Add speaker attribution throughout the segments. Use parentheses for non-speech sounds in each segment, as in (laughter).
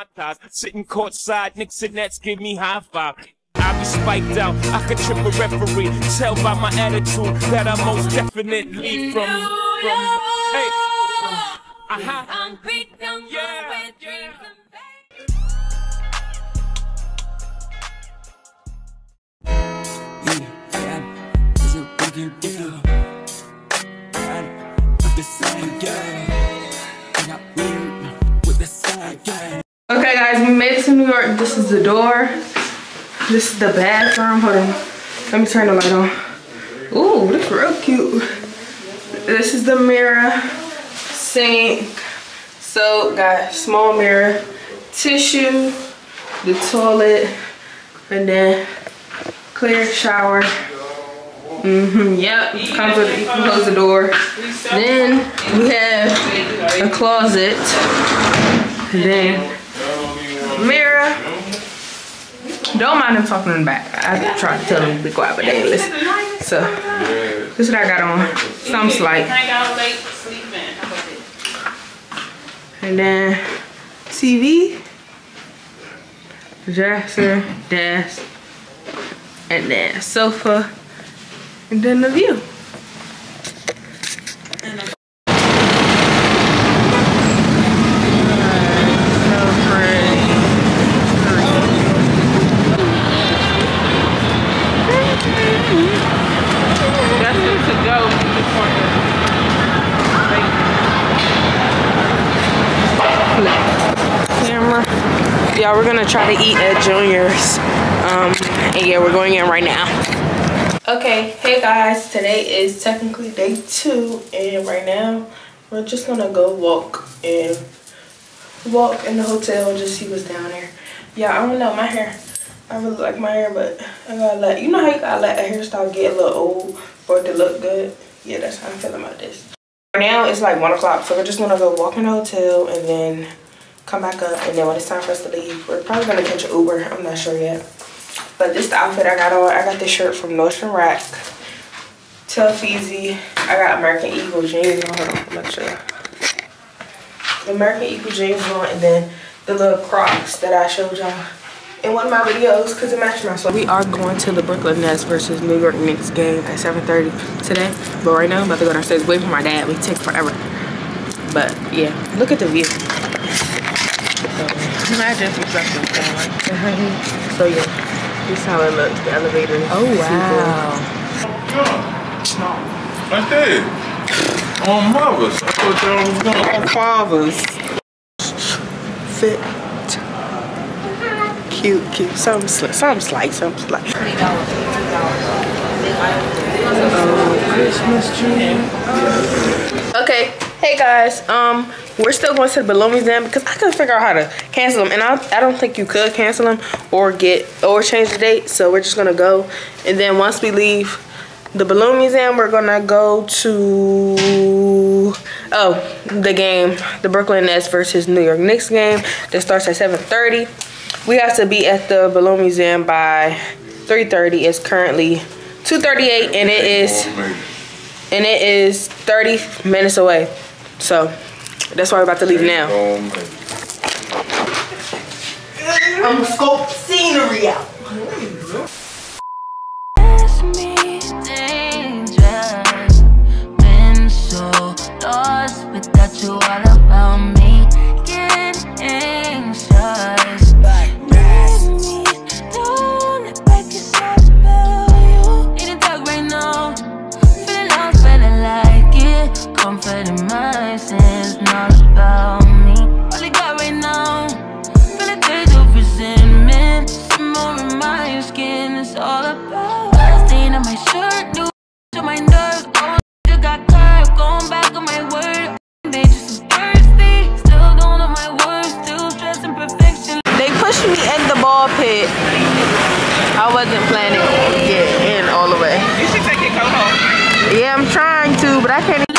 Speaker 1: my thighs. Sitting courtside, Knicks and Nets give me high five. I be spiked out, I could trip a referee. Tell by my attitude that I most definitely from from hey. Uh-huh. Yeah.
Speaker 2: Okay This is the door. This is the bathroom. Hold on. Let me turn the light on. Ooh, this real cute. This is the mirror, sink, soap, got small mirror, tissue, the toilet, and then clear shower. Mm-hmm, yep, comes with, you can close the door. Then we have a closet. Then mirror. Don't mind them talking in the back. I try to tell them to be quiet, but they listen. So, this is what I got on. Some slight. And then TV, dresser, desk, and then sofa, and then the view. Y'all we're gonna try to eat at junior's. Um and yeah we're going in right now. Okay hey guys today is technically day two and right now we're just gonna go walk and walk in the hotel and just see what's down there. Yeah i don't know my hair i really like my hair but i gotta let you know how you gotta let a hairstyle get a little old for it to look good? Yeah that's how i'm feeling about this. Now it's like one o'clock so we're just gonna go walk in the hotel and then come back up and then when it's time for us to leave we're probably gonna catch an uber i'm not sure yet. But this the outfit i got on i got this shirt from nordstrom rack tough i got american eagle jeans on i'm not sure. American eagle jeans on and then the little crocs that i showed y'all in one of my videos because it matched my sweater. We are going to the Brooklyn Nets versus New York Knicks game at 7.30 today. But right now, I'm about to go downstairs, wait for my dad. We take forever. But yeah, look at the view. Imagine some stuff like So yeah, this is how it looks. The elevator.
Speaker 3: Oh wow. I did. On mothers. I thought y'all was going on fathers.
Speaker 2: Fit. Cute, cute. Some slight, some slight, some slight. Oh, Christmas tree. Okay, hey guys. Um, we're still going to the balloon museum because I couldn't figure out how to cancel them. And I, I don't think you could cancel them or get or change the date. So we're just going to go. And then once we leave the balloon museum, we're going to go to, oh, the game, the Brooklyn Nets versus New York Knicks game that starts at 7.30. We have to be at the balloon museum by 3.30. It's currently 2.38 and it is, and it is 30 minutes away. So that's why we're about to leave now. I'm gonna scope scenery out. without you all all about. Stain on my shirt, new to my nerves. Oh, you got curved, going back on my word. They just thirsty, still going on my words, still stressing perfection. They pushed me in the ball pit. I wasn't planning to get in all the way.
Speaker 3: You should take your coat home.
Speaker 2: Yeah, I'm trying to, but I can't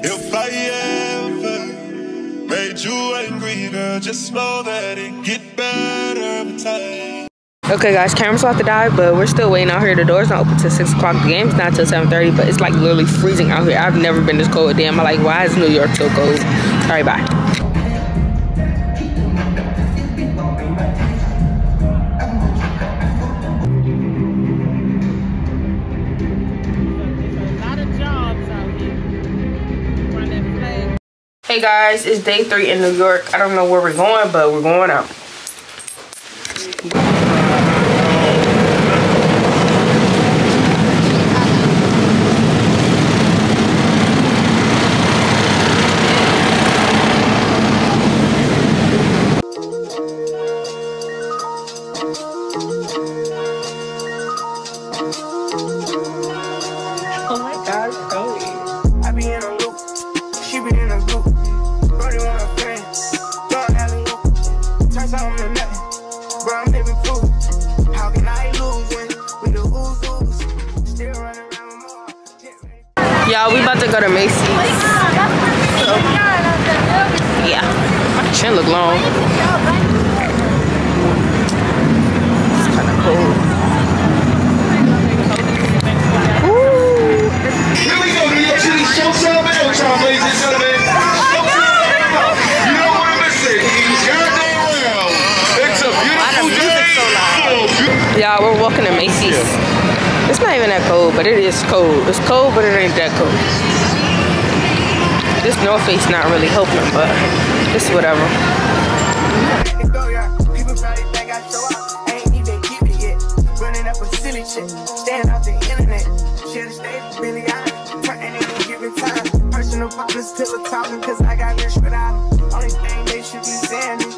Speaker 4: If I ever made you angry, girl, just know that it get better with time.
Speaker 2: Okay, guys, camera's about to die, but we're still waiting out here. The doors don't open till 6 o'clock. The game's not till 7.30, but it's like literally freezing out here. I've never been this cold in my life. Why is New York so cold? All right, bye. Hey guys, it's day three in New York. I don't know where we're going, but we're going out. Y'all, we about to go to Macy's. So, yeah, my chin look long. It's kind of cold. Ooh.
Speaker 4: Here we go, New York City, ladies and gentlemen. You don't want to miss it. Goddamn well. It's a beautiful day.
Speaker 2: Y'all, we're walking to Macy's. It's not even that cold, but it is cold. It's cold, but it ain't that cold. This North Face not really helping, but it's whatever.
Speaker 5: I. I. Staying off the internet. Time. Personal till the talking, cause I got rich them. Only thing they should be saying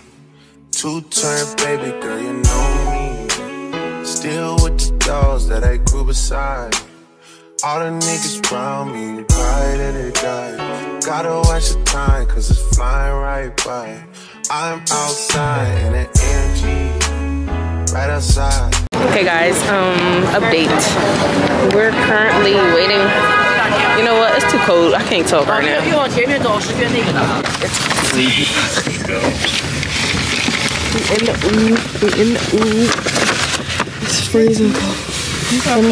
Speaker 6: two turn baby girl, you know me. Still with the dogs that I grew beside. All the niggas around me, cry that they die. Gotta watch the time, cause it's flying right by. I'm outside in an AMG, right outside.
Speaker 2: Okay, guys, um, update. We're currently waiting. You know what? It's too cold. I can't talk right now. In the ooh. In the ooh. It's freezing cold. I'm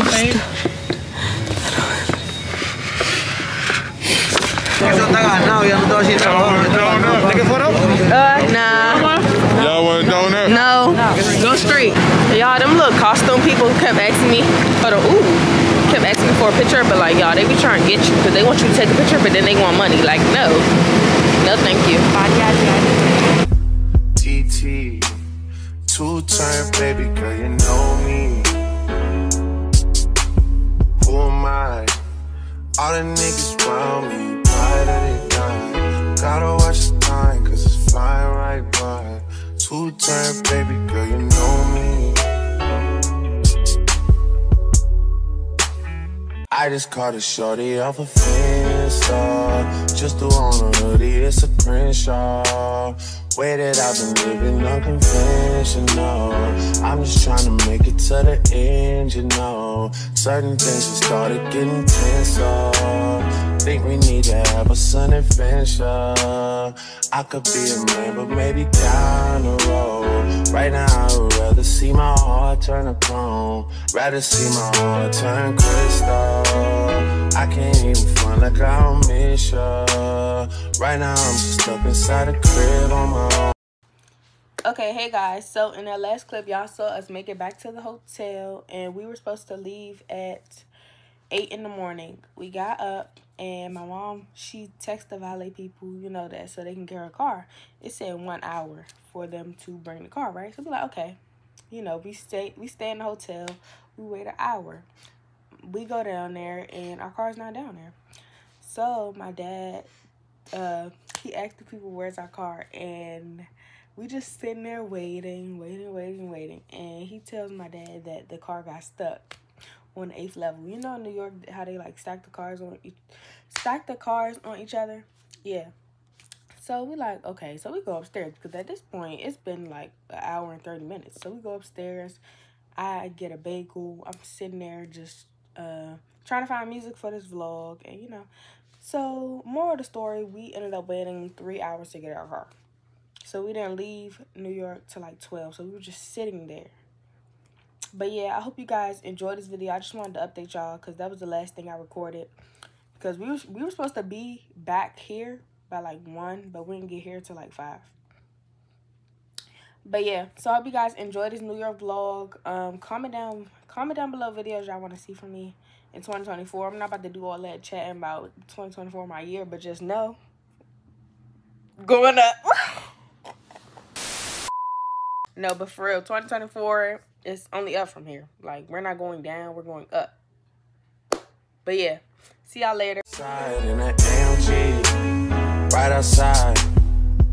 Speaker 2: now, you? Uh, nah.
Speaker 3: Y'all want a donut?
Speaker 2: No. Go straight. Y'all, them little costume people kept asking me for the ooh kept asking me for a picture, but like y'all, they be trying to get you because they want you to take a picture, but then they want money. Like no, no, thank you
Speaker 6: two turn, baby girl, you know me. Who am I? All the niggas round me, pride of the Gotta watch the time, cause it's flying right by. Two turn, baby girl, you know me. I just caught a shorty off a of fence threw on a hoodie, it's a Crenshaw. Way that I've been living unconventional. I'm just trying to make it to the end, you know. Certain things have started getting tenser. Think we need to have a sun adventure. I could be a man, but maybe down the road. Right now, I would rather see my heart turn to chrome. Rather see my heart turn crystal. Can't even like I don't miss ya. Right now, I'm stuck inside a crib on my own.
Speaker 2: Okay, hey guys. So in that last clip, y'all saw us make it back to the hotel, and we were supposed to leave at eight in the morning. We got up, and my mom she texted the valet people, you know that, so they can get her car. It said one hour for them to bring the car, right? So we're like, okay, you know, we stay we stay in the hotel. We wait an hour. We go down there, and our car's not down there. So my dad, uh, he asked the people, "Where's our car?" and we just sitting there waiting, waiting, waiting, waiting. And he tells my dad that the car got stuck on the eighth level. You know in New York how they like stack the cars on each stack the cars on each other? Yeah. So we like, okay, so we go upstairs because at this point it's been like an hour and 30 minutes. So we go upstairs. I get a bagel. I'm sitting there just uh trying to find music for this vlog and you know. So more of the story, we ended up waiting three hours to get our car. So we didn't leave New York till like 12. So we were just sitting there. But yeah, I hope you guys enjoyed this video. I just wanted to update y'all because that was the last thing I recorded. Because we were, we were supposed to be back here by like 1, but we didn't get here till like 5. But yeah, so I hope you guys enjoyed this New York vlog. Um, comment down, comment down below videos y'all want to see from me in 2024. I'm not about to do all that chatting about 2024 my year, but just know going up. (laughs) No, but for real, 2024 is only up from here. Like, we're not going down, we're going up. But yeah, see y'all later.
Speaker 6: Right outside,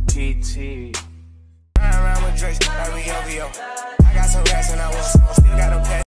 Speaker 6: TT.
Speaker 5: I got some rats and I some, still got them